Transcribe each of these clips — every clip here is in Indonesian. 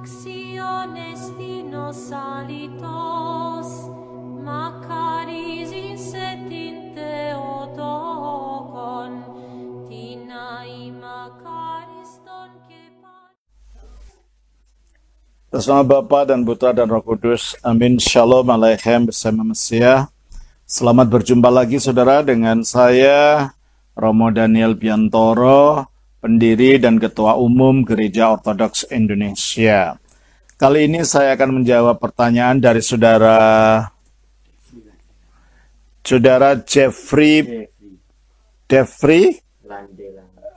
acciones salitos, Macaris Tinai Macaris nama Bapa dan Putra dan Roh Kudus. Amin. Shalom Aleichem bersama Mesia. Selamat berjumpa lagi saudara dengan saya Romo Daniel Biantoro, pendiri dan ketua umum Gereja Ortodoks Indonesia. Kali ini saya akan menjawab pertanyaan dari saudara saudara Jeffrey Jeffrey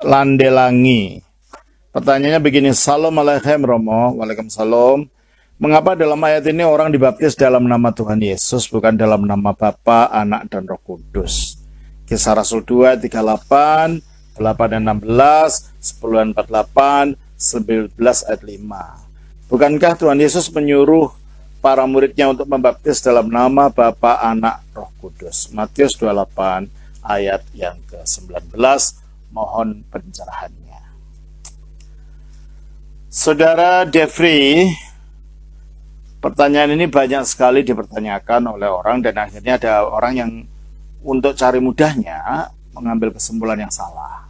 Landelangi. Pertanyaannya begini, Salam Aleichem Romo, Waalaikumsalam. Mengapa dalam ayat ini orang dibaptis dalam nama Tuhan Yesus, bukan dalam nama Bapa, Anak, dan Roh Kudus? Kisah Rasul 2, 38, 8 dan 16, 10 dan 48, 11 ayat 5. Bukankah Tuhan Yesus menyuruh para muridnya untuk membaptis dalam nama Bapa, Anak, Roh Kudus? Matius 28 ayat yang ke-19. Mohon pencerahannya. Saudara Jeffrey, pertanyaan ini banyak sekali dipertanyakan oleh orang dan akhirnya ada orang yang untuk cari mudahnya mengambil kesimpulan yang salah.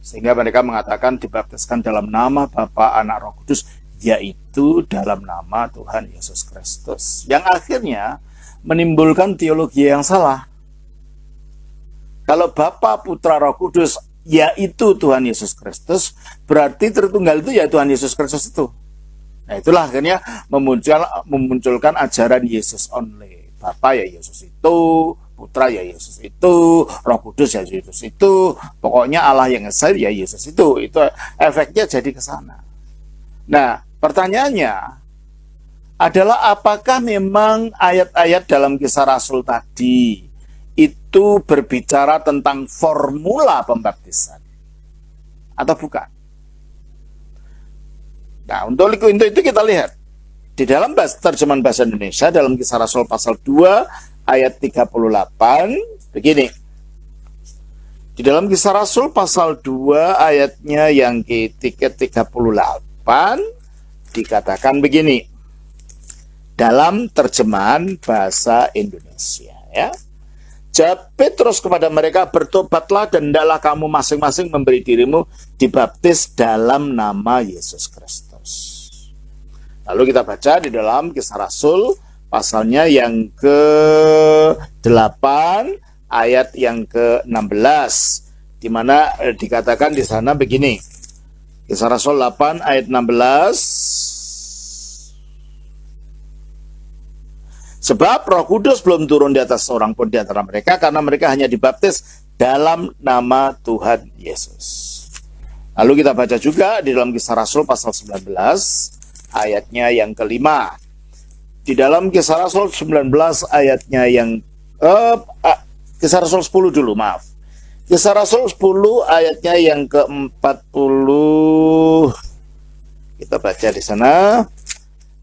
Sehingga mereka mengatakan dibaptiskan dalam nama Bapa, Anak, Roh Kudus, yaitu dalam nama Tuhan Yesus Kristus. Yang akhirnya menimbulkan teologi yang salah. Kalau Bapa, Putra, Roh Kudus yaitu Tuhan Yesus Kristus, berarti tertunggal itu ya Tuhan Yesus Kristus itu. Nah itulah akhirnya memuncul, memunculkan ajaran Yesus only. Bapa ya Yesus itu, Putra ya Yesus itu, Roh Kudus ya Yesus itu, pokoknya Allah yang Esa ya Yesus itu. Itu efeknya jadi ke sana. Nah, pertanyaannya adalah apakah memang ayat-ayat dalam kisah Rasul tadi itu berbicara tentang formula pembaptisan atau bukan? Nah, untuk itu, itu kita lihat di dalam terjemahan bahasa Indonesia dalam kisah Rasul pasal 2 ayat 38 begini. Di dalam kisah Rasul pasal 2 ayatnya yang ke-38 dikatakan begini. Dalam terjemahan bahasa Indonesia ya. Jawab Petrus kepada mereka, bertobatlah dan hendaklah kamu masing-masing memberi dirimu dibaptis dalam nama Yesus Kristus. Lalu kita baca di dalam kisah Rasul, pasalnya yang ke-8, ayat yang ke-16, di mana eh, dikatakan di sana begini. Kisah Rasul 8 ayat 16, Sebab Roh Kudus belum turun di atas seorang pun di antara mereka karena mereka hanya dibaptis dalam nama Tuhan Yesus. Lalu kita baca juga di dalam kisah Rasul pasal 19 ayatnya yang kelima. Di dalam kisah Rasul 19 ayatnya yang eh, ah, kisah Rasul 10 dulu maaf. Kisah Rasul 10 ayatnya yang ke-40 kita baca di sana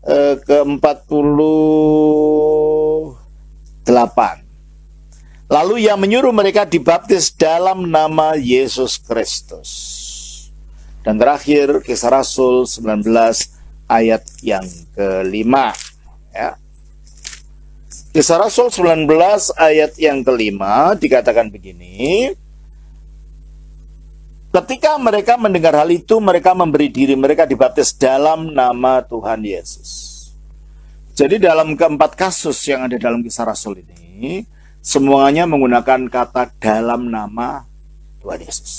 eh, ke-48. Lalu yang menyuruh mereka dibaptis dalam nama Yesus Kristus. Dan terakhir kisah Rasul 19 ayat yang kelima. Ya. Kisah Rasul 19 ayat yang kelima dikatakan begini. Ketika mereka mendengar hal itu, mereka memberi diri mereka dibaptis dalam nama Tuhan Yesus. Jadi dalam keempat kasus yang ada dalam kisah Rasul ini, semuanya menggunakan kata dalam nama Tuhan Yesus.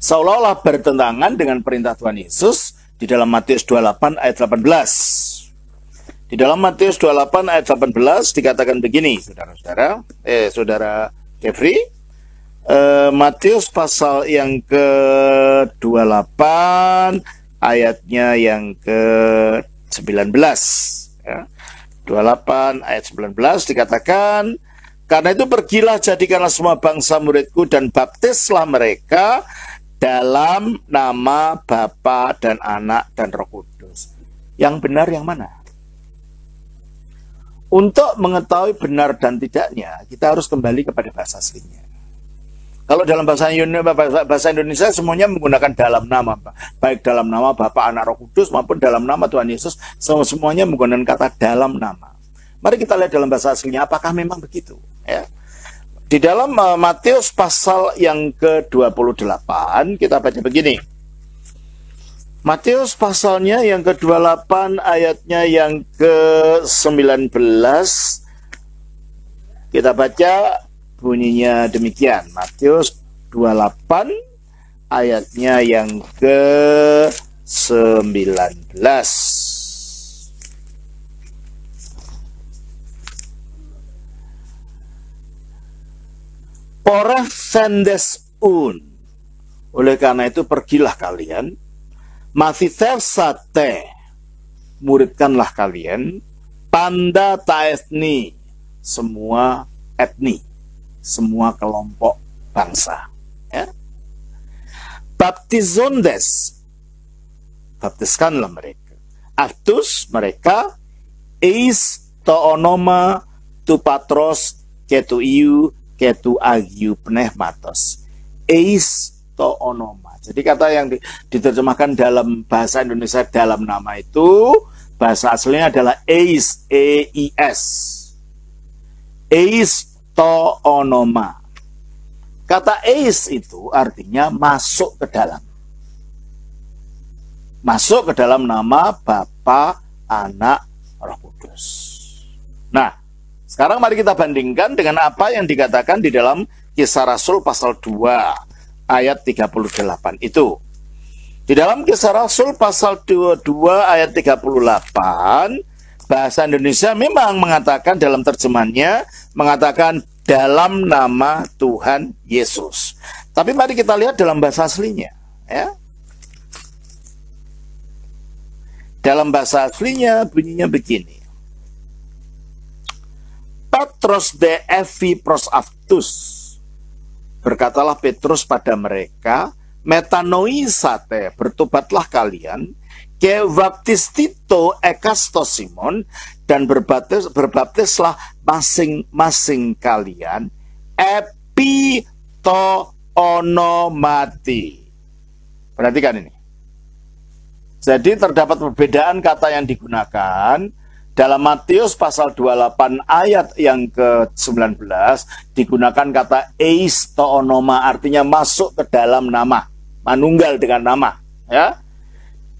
Seolah-olah bertentangan dengan perintah Tuhan Yesus di dalam Matius 28 ayat 18. Di dalam Matius 28 ayat 18 dikatakan begini, saudara-saudara, eh saudara Jeffrey, uh, Matius pasal yang ke-28 ayatnya yang ke-19 ya. 28 ayat 19 dikatakan karena itu pergilah jadikanlah semua bangsa muridku dan baptislah mereka dalam nama Bapa dan Anak dan Roh Kudus. Yang benar yang mana? Untuk mengetahui benar dan tidaknya, kita harus kembali kepada bahasa aslinya. Kalau dalam bahasa Indonesia, bahasa Indonesia semuanya menggunakan dalam nama, baik dalam nama Bapa, Anak, Roh Kudus maupun dalam nama Tuhan Yesus, semuanya menggunakan kata dalam nama. Mari kita lihat dalam bahasa aslinya apakah memang begitu, ya. Di dalam uh, Matius pasal yang ke-28 kita baca begini. Matius pasalnya yang ke-28 ayatnya yang ke-19 kita baca bunyinya demikian. Matius 28 ayatnya yang ke-19. Poreh sendes un. Oleh karena itu pergilah kalian. Masih sate. Muridkanlah kalian. Tanda taesni. Semua etni semua kelompok bangsa. Ya. Baptizondes, baptiskanlah mereka. Artus mereka, eis to onoma tu patros ketu iu ketu agiu pneumatos. Eis to onoma. Jadi kata yang diterjemahkan dalam bahasa Indonesia dalam nama itu bahasa aslinya adalah eis, e i s. Eis toonoma. Kata eis itu artinya masuk ke dalam. Masuk ke dalam nama Bapa, Anak, Roh Kudus. Nah, sekarang mari kita bandingkan dengan apa yang dikatakan di dalam Kisah Rasul pasal 2 ayat 38 itu. Di dalam Kisah Rasul pasal 22 ayat 38 bahasa Indonesia memang mengatakan dalam terjemahannya mengatakan dalam nama Tuhan Yesus. Tapi mari kita lihat dalam bahasa aslinya, ya. Dalam bahasa aslinya bunyinya begini. Petros de evi pros aftus. Berkatalah Petrus pada mereka, metanoisate, bertobatlah kalian, ke baptistito ekasto Simon dan berbaptis berbaptislah masing-masing kalian epi to onomati. Perhatikan ini. Jadi terdapat perbedaan kata yang digunakan dalam Matius pasal 28 ayat yang ke-19 digunakan kata eis to onoma artinya masuk ke dalam nama, manunggal dengan nama, ya.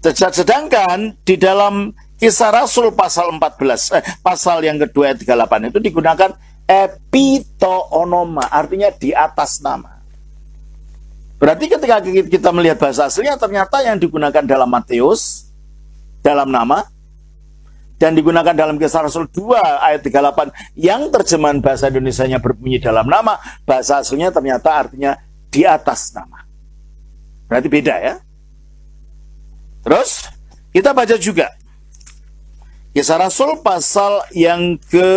Sedangkan di dalam kisah Rasul pasal 14, eh, pasal yang kedua ayat 38 itu digunakan epitoonoma, artinya di atas nama. Berarti ketika kita melihat bahasa aslinya ternyata yang digunakan dalam Matius dalam nama dan digunakan dalam kisah Rasul 2 ayat 38 yang terjemahan bahasa Indonesia-nya berbunyi dalam nama, bahasa aslinya ternyata artinya di atas nama. Berarti beda ya. Terus kita baca juga Kisah Rasul pasal yang ke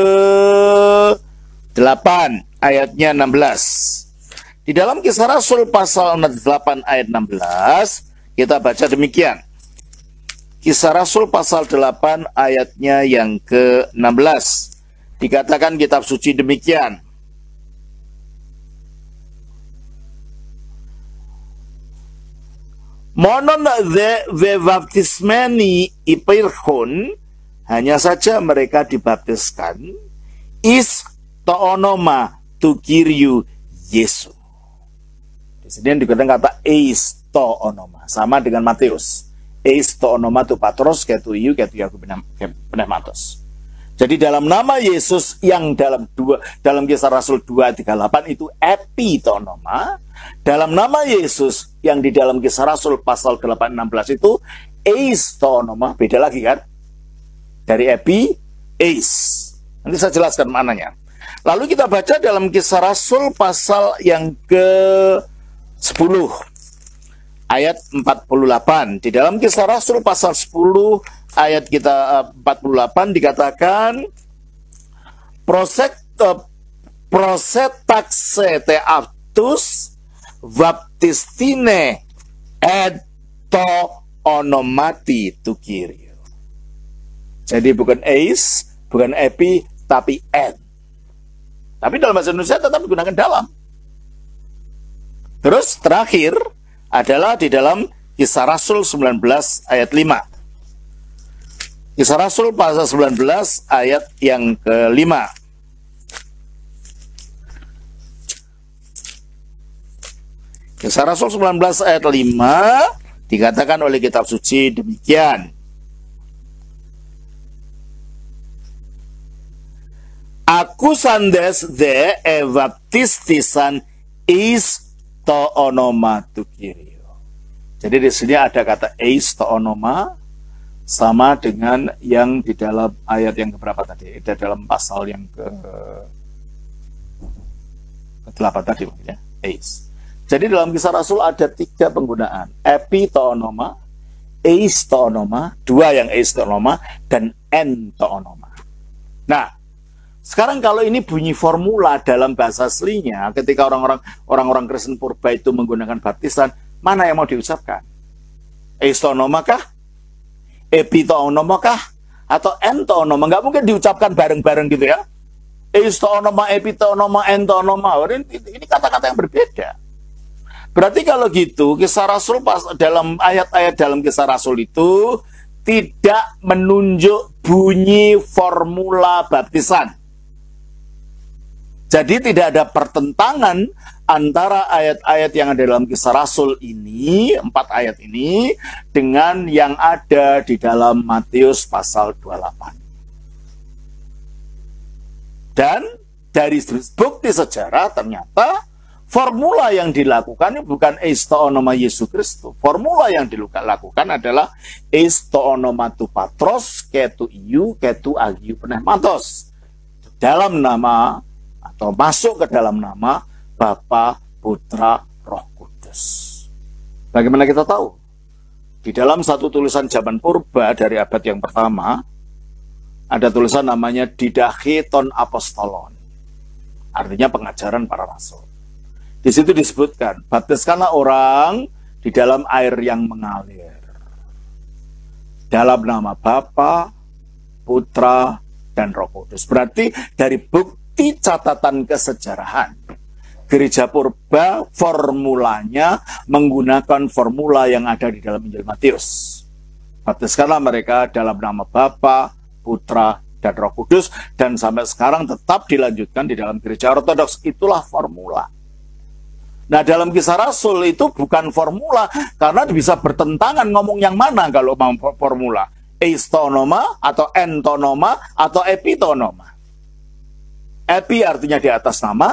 8 ayatnya 16. Di dalam Kisah Rasul pasal 8 ayat 16 kita baca demikian. Kisah Rasul pasal 8 ayatnya yang ke-16. Dikatakan kitab suci demikian. Monon the, the baptismeni ipirhun hanya saja mereka dibaptiskan is toonoma tu kiryu Yesu. Di sini dikatakan kata eis toonoma sama dengan Matius. Eis toonoma tu patros ketu iu ketu yaku penematos. Jadi dalam nama Yesus yang dalam dua dalam kisah Rasul 238 itu epitonoma, dalam nama Yesus yang di dalam kisah Rasul pasal 816 itu eistonoma, beda lagi kan? Dari epi, eis. Nanti saya jelaskan maknanya. Lalu kita baca dalam kisah Rasul pasal yang ke 10 ayat 48. Di dalam kisah Rasul pasal 10 ayat kita 48 eh, dikatakan proset uh, prosetaxe te aptus baptistine et to onomati tukirio. Jadi bukan eis, bukan epi, tapi et. Tapi dalam bahasa Indonesia tetap digunakan dalam. Terus terakhir adalah di dalam Kisah Rasul 19 ayat 5. Kisah Rasul pasal 19 ayat yang kelima. Kisah Rasul 19 ayat 5 dikatakan oleh kitab suci demikian. Aku sandes de evaptistisan is to onoma tu. Jadi di sini ada kata is to onoma sama dengan yang di dalam ayat yang keberapa tadi? Di dalam pasal yang ke ke-8 tadi mungkin ya. Eis. Jadi dalam kisah Rasul ada tiga penggunaan. Epi toonoma, eis toonoma, dua yang eis toonoma, dan en toonoma. Nah, sekarang kalau ini bunyi formula dalam bahasa aslinya, ketika orang-orang orang-orang Kristen purba itu menggunakan baptisan, mana yang mau diucapkan? Eistonoma kah? Epitonoma kah? Atau entonoma? Nggak mungkin diucapkan bareng-bareng gitu ya. Eistonoma, epitonoma, entonoma. Ini kata-kata yang berbeda. Berarti kalau gitu, kisah Rasul pas dalam ayat-ayat dalam kisah Rasul itu tidak menunjuk bunyi formula baptisan. Jadi tidak ada pertentangan antara ayat-ayat yang ada dalam kisah Rasul ini, empat ayat ini, dengan yang ada di dalam Matius pasal 28. Dan dari bukti sejarah ternyata formula yang dilakukan bukan estoonoma Yesus Kristus. Formula yang dilakukan adalah estoonoma tu patros, ketu iu, ketu agiu penehmatos. Dalam nama atau masuk ke dalam nama Bapa, Putra, Roh Kudus. Bagaimana kita tahu? Di dalam satu tulisan zaman purba dari abad yang pertama, ada tulisan namanya Didacheton Apostolon. Artinya pengajaran para rasul. Di situ disebutkan, baptiskanlah orang di dalam air yang mengalir. Dalam nama Bapa, Putra, dan Roh Kudus. Berarti dari bukti bukti catatan kesejarahan. Gereja purba formulanya menggunakan formula yang ada di dalam Injil Matius. Baptiskanlah mereka dalam nama Bapa, Putra, dan Roh Kudus dan sampai sekarang tetap dilanjutkan di dalam gereja ortodoks. Itulah formula. Nah dalam kisah Rasul itu bukan formula karena bisa bertentangan ngomong yang mana kalau mau formula. Eistonoma atau entonoma atau epitonoma. Epi artinya di atas nama,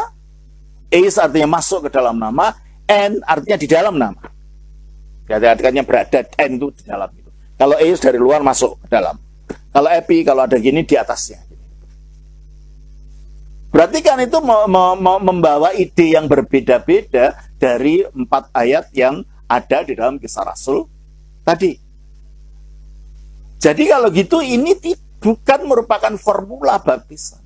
Eis artinya masuk ke dalam nama, N artinya di dalam nama. Jadi artinya berada N itu di dalam itu. Kalau Eis dari luar masuk ke dalam. Kalau Epi kalau ada gini di atasnya. Berarti kan itu membawa ide yang berbeda-beda dari empat ayat yang ada di dalam kisah Rasul tadi. Jadi kalau gitu ini bukan merupakan formula baptisan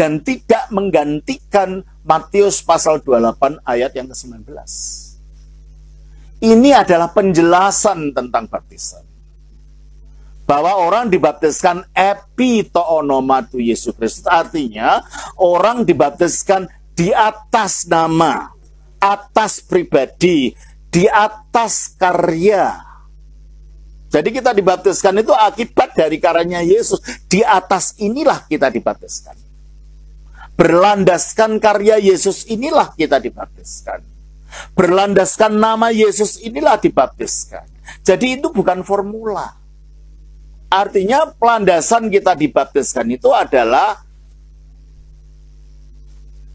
dan tidak menggantikan Matius pasal 28 ayat yang ke-19. Ini adalah penjelasan tentang baptisan. Bahwa orang dibaptiskan epitoonomatu Yesus Kristus. Artinya orang dibaptiskan di atas nama, atas pribadi, di atas karya. Jadi kita dibaptiskan itu akibat dari karyanya Yesus. Di atas inilah kita dibaptiskan berlandaskan karya Yesus inilah kita dibaptiskan. Berlandaskan nama Yesus inilah dibaptiskan. Jadi itu bukan formula. Artinya pelandasan kita dibaptiskan itu adalah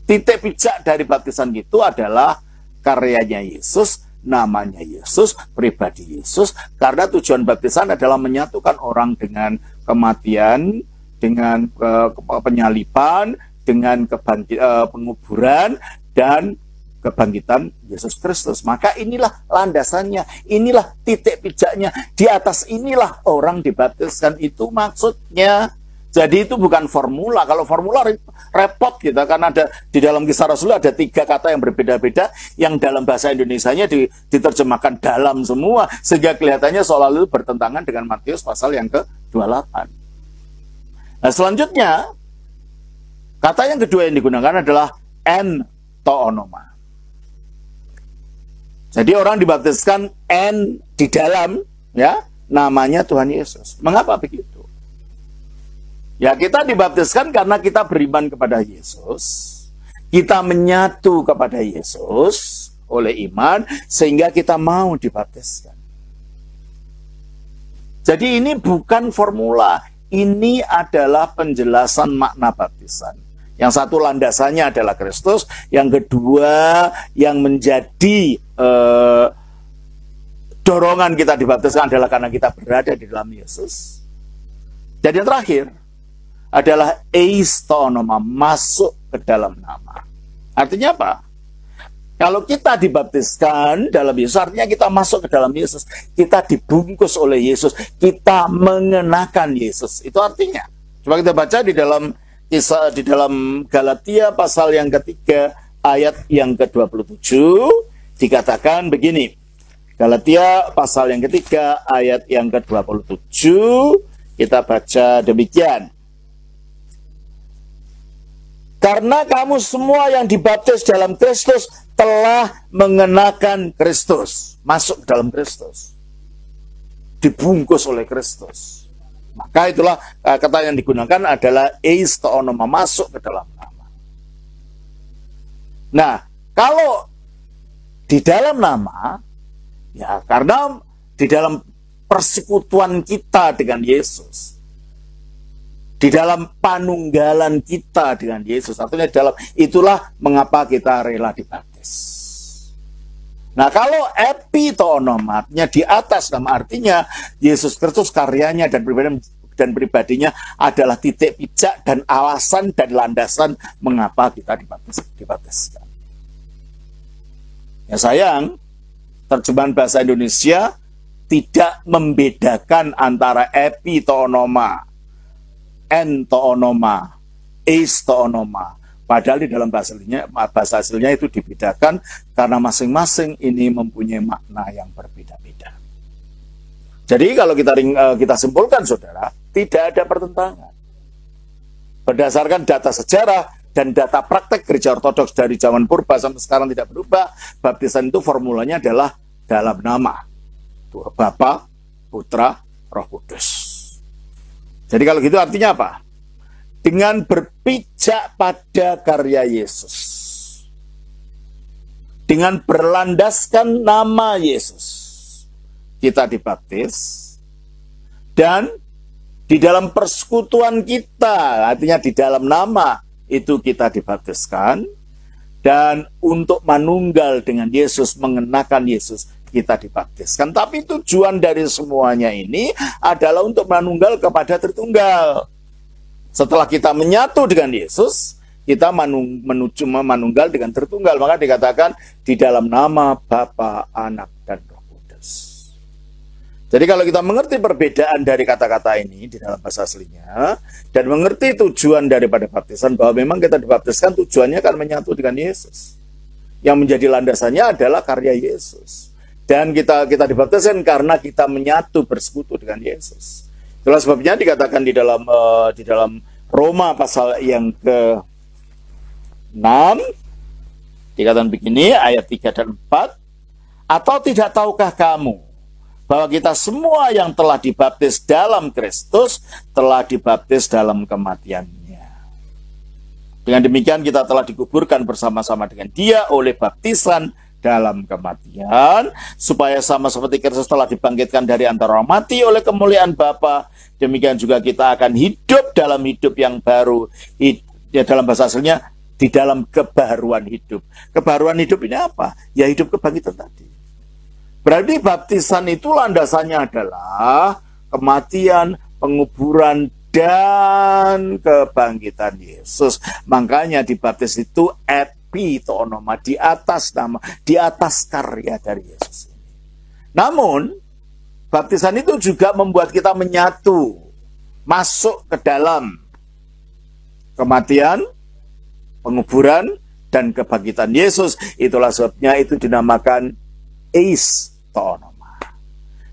titik pijak dari baptisan itu adalah karyanya Yesus, namanya Yesus, pribadi Yesus. Karena tujuan baptisan adalah menyatukan orang dengan kematian, dengan uh, penyalipan, dengan kebangkit, uh, penguburan dan kebangkitan Yesus Kristus. Maka inilah landasannya, inilah titik pijaknya. Di atas inilah orang dibaptiskan itu maksudnya. Jadi itu bukan formula. Kalau formula repot gitu karena ada di dalam kisah Rasul ada tiga kata yang berbeda-beda yang dalam bahasa Indonesia-nya diterjemahkan dalam semua sehingga kelihatannya seolah olah bertentangan dengan Matius pasal yang ke-28. Nah, selanjutnya Kata yang kedua yang digunakan adalah en toonoma. Jadi orang dibaptiskan N di dalam ya namanya Tuhan Yesus. Mengapa begitu? Ya kita dibaptiskan karena kita beriman kepada Yesus. Kita menyatu kepada Yesus oleh iman sehingga kita mau dibaptiskan. Jadi ini bukan formula, ini adalah penjelasan makna baptisan. Yang satu landasannya adalah Kristus, yang kedua yang menjadi eh, dorongan kita dibaptiskan adalah karena kita berada di dalam Yesus. Dan yang terakhir adalah eistonoma, masuk ke dalam nama. Artinya apa? Kalau kita dibaptiskan dalam Yesus, artinya kita masuk ke dalam Yesus. Kita dibungkus oleh Yesus. Kita mengenakan Yesus. Itu artinya. Coba kita baca di dalam kisah di dalam Galatia pasal yang ketiga ayat yang ke-27 dikatakan begini. Galatia pasal yang ketiga ayat yang ke-27 kita baca demikian. Karena kamu semua yang dibaptis dalam Kristus telah mengenakan Kristus, masuk dalam Kristus. Dibungkus oleh Kristus. Maka itulah uh, kata yang digunakan adalah eistoonoma, masuk ke dalam nama. Nah, kalau di dalam nama, ya karena di dalam persekutuan kita dengan Yesus, di dalam panunggalan kita dengan Yesus, artinya dalam itulah mengapa kita rela dibaptis. Nah kalau epitoonomatnya di atas nama artinya Yesus Kristus karyanya dan pribadi dan pribadinya adalah titik pijak dan alasan dan landasan mengapa kita dibaptis, dibaptiskan. Ya sayang, terjemahan bahasa Indonesia tidak membedakan antara epitoonoma, entoonoma, eistoonoma. Padahal di dalam bahasa aslinya, bahasa aslinya itu dibedakan karena masing-masing ini mempunyai makna yang berbeda-beda. Jadi kalau kita ring, uh, kita simpulkan saudara, tidak ada pertentangan. Berdasarkan data sejarah dan data praktek gereja ortodoks dari zaman purba sampai sekarang tidak berubah, baptisan itu formulanya adalah dalam nama Bapa, Putra, Roh Kudus. Jadi kalau gitu artinya apa? Dengan berpijak pada karya Yesus. Dengan berlandaskan nama Yesus. Kita dibaptis. Dan di dalam persekutuan kita, artinya di dalam nama itu kita dibaptiskan. Dan untuk manunggal dengan Yesus, mengenakan Yesus, kita dibaptiskan. Tapi tujuan dari semuanya ini adalah untuk manunggal kepada tertunggal setelah kita menyatu dengan Yesus, kita menuju manunggal dengan tertunggal. Maka dikatakan di dalam nama Bapa, Anak, dan Roh Kudus. Jadi kalau kita mengerti perbedaan dari kata-kata ini di dalam bahasa aslinya, dan mengerti tujuan daripada baptisan, bahwa memang kita dibaptiskan tujuannya kan menyatu dengan Yesus. Yang menjadi landasannya adalah karya Yesus. Dan kita kita dibaptiskan karena kita menyatu bersekutu dengan Yesus. Itulah sebabnya dikatakan di dalam uh, di dalam Roma pasal yang ke 6 dikatakan begini ayat 3 dan 4 atau tidak tahukah kamu bahwa kita semua yang telah dibaptis dalam Kristus telah dibaptis dalam kematiannya. Dengan demikian kita telah dikuburkan bersama-sama dengan dia oleh baptisan dalam kematian supaya sama seperti Kristus telah dibangkitkan dari antara orang mati oleh kemuliaan Bapa demikian juga kita akan hidup dalam hidup yang baru. Ya dalam bahasa aslinya di dalam kebaruan hidup. Kebaruan hidup ini apa? Ya hidup kebangkitan tadi. Berarti baptisan itu landasannya adalah kematian penguburan dan kebangkitan Yesus. Makanya dibaptis itu et pitonoma di atas nama, di atas karya dari Yesus. Namun, baptisan itu juga membuat kita menyatu, masuk ke dalam kematian, penguburan, dan kebangkitan Yesus. Itulah sebabnya itu dinamakan eis tonoma.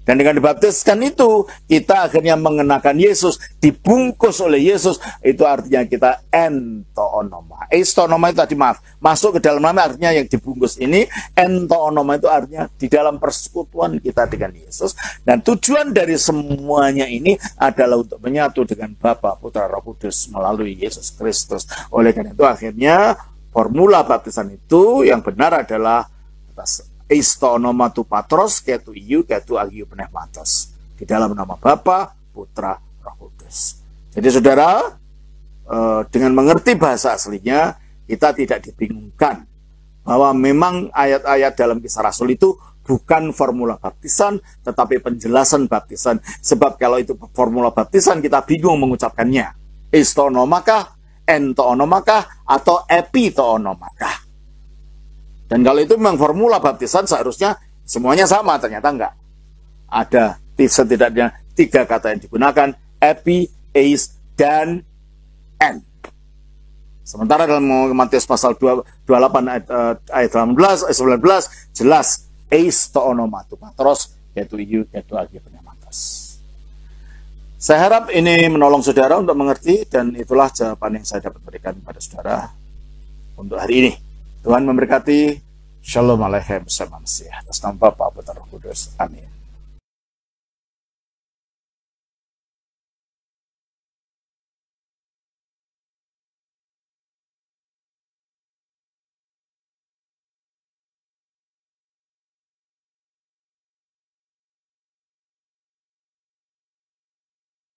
Dan dengan dibaptiskan itu, kita akhirnya mengenakan Yesus, dibungkus oleh Yesus. Itu artinya kita entoonoma. Estonoma itu tadi maaf, masuk ke dalam nama artinya yang dibungkus ini. Entoonoma itu artinya di dalam persekutuan kita dengan Yesus. Dan tujuan dari semuanya ini adalah untuk menyatu dengan Bapa, Putra, Roh Kudus melalui Yesus Kristus. Oleh karena itu akhirnya formula baptisan itu yang benar adalah atas Isto tu patros ketu iu ketu agiu pneumatos. Di dalam nama Bapa, Putra, Roh Kudus. Jadi saudara, eh, dengan mengerti bahasa aslinya, kita tidak dibingungkan bahwa memang ayat-ayat dalam kisah Rasul itu bukan formula baptisan, tetapi penjelasan baptisan. Sebab kalau itu formula baptisan, kita bingung mengucapkannya. Istonomakah, entoonomakah, atau epitoonomakah. Dan kalau itu memang formula baptisan seharusnya semuanya sama, ternyata enggak. Ada setidaknya tiga kata yang digunakan, epi, eis, dan n. Sementara dalam Matius pasal 2, 28 ayat, uh, ayat 18, ayat 19, jelas eis toonomatu patros, yaitu iu, yaitu agi penyamatas. Saya harap ini menolong saudara untuk mengerti dan itulah jawaban yang saya dapat berikan kepada saudara untuk hari ini. Tuhan memberkati. Shalom Aleichem Shalom Masih. Atas nama Bapak Putra Roh Kudus. Amin.